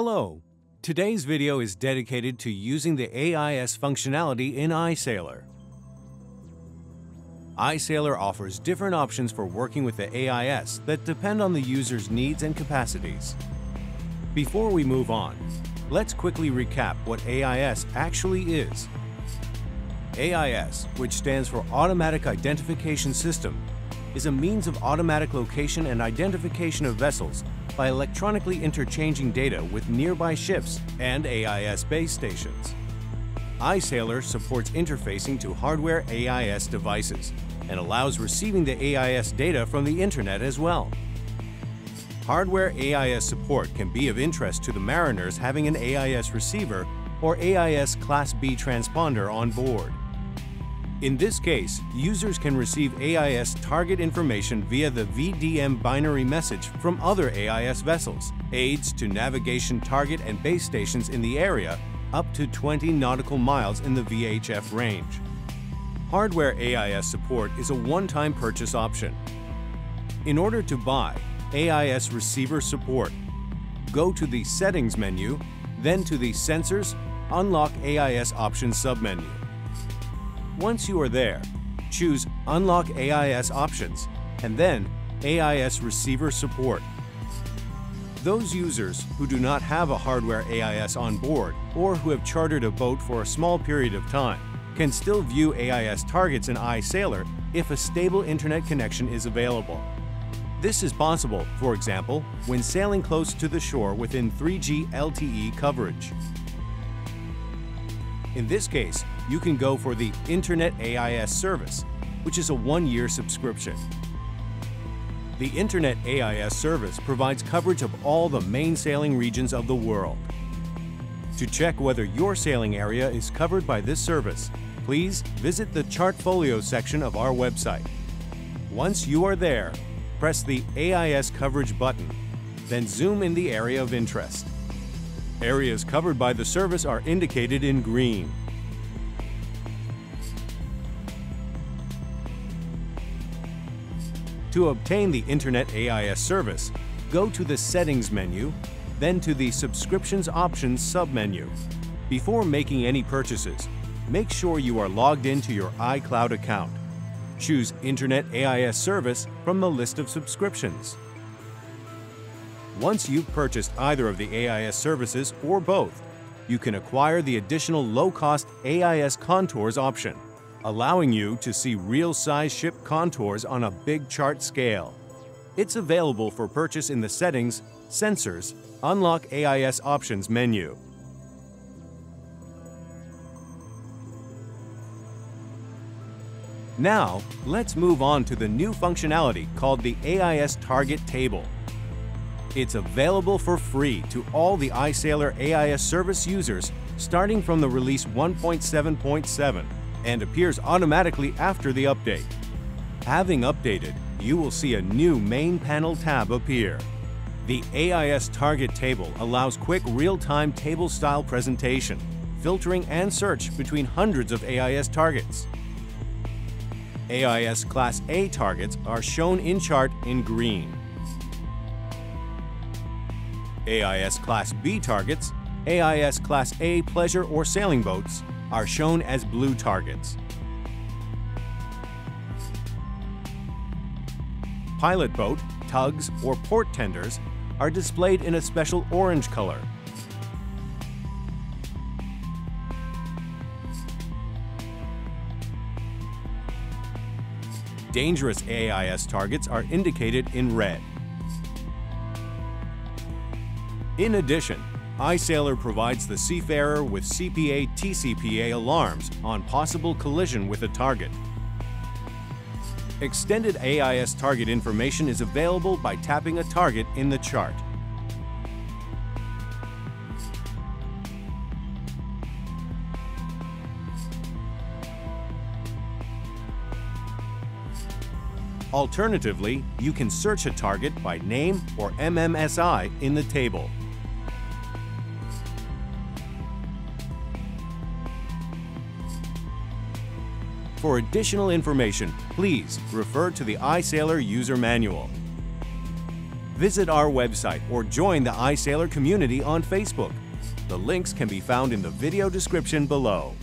Hello. Today's video is dedicated to using the AIS functionality in iSailor. iSailor offers different options for working with the AIS that depend on the user's needs and capacities. Before we move on, let's quickly recap what AIS actually is. AIS, which stands for Automatic Identification System, is a means of automatic location and identification of vessels by electronically interchanging data with nearby ships and AIS base stations. iSailor supports interfacing to hardware AIS devices and allows receiving the AIS data from the internet as well. Hardware AIS support can be of interest to the mariners having an AIS receiver or AIS Class B transponder on board. In this case, users can receive AIS target information via the VDM binary message from other AIS vessels, aids to navigation target and base stations in the area up to 20 nautical miles in the VHF range. Hardware AIS support is a one-time purchase option. In order to buy AIS receiver support, go to the Settings menu, then to the Sensors, Unlock AIS Options submenu. Once you are there, choose Unlock AIS Options and then AIS Receiver Support. Those users who do not have a hardware AIS on board or who have chartered a boat for a small period of time can still view AIS targets in iSailor if a stable internet connection is available. This is possible, for example, when sailing close to the shore within 3G LTE coverage. In this case, you can go for the Internet AIS service, which is a one-year subscription. The Internet AIS service provides coverage of all the main sailing regions of the world. To check whether your sailing area is covered by this service, please visit the Chartfolio section of our website. Once you are there, press the AIS coverage button, then zoom in the area of interest. Areas covered by the service are indicated in green. To obtain the Internet AIS service, go to the Settings menu, then to the Subscriptions Options submenu. Before making any purchases, make sure you are logged into your iCloud account. Choose Internet AIS service from the list of subscriptions. Once you've purchased either of the AIS services or both, you can acquire the additional low-cost AIS Contours option, allowing you to see real-size ship contours on a big chart scale. It's available for purchase in the Settings, Sensors, Unlock AIS Options menu. Now, let's move on to the new functionality called the AIS Target Table. It's available for free to all the iSailor AIS service users starting from the release 1.7.7 and appears automatically after the update. Having updated, you will see a new main panel tab appear. The AIS Target Table allows quick real-time table-style presentation, filtering and search between hundreds of AIS targets. AIS Class A targets are shown in chart in green. AIS Class B targets, AIS Class A pleasure or sailing boats are shown as blue targets. Pilot boat, tugs, or port tenders are displayed in a special orange color. Dangerous AIS targets are indicated in red. In addition, iSailor provides the seafarer with CPA-TCPA alarms on possible collision with a target. Extended AIS target information is available by tapping a target in the chart. Alternatively, you can search a target by name or MMSI in the table. For additional information, please refer to the iSailor user manual. Visit our website or join the iSailor community on Facebook. The links can be found in the video description below.